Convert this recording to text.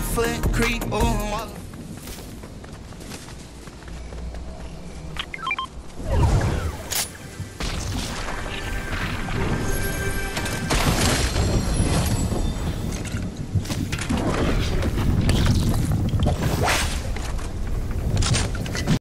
flick creep, ooh.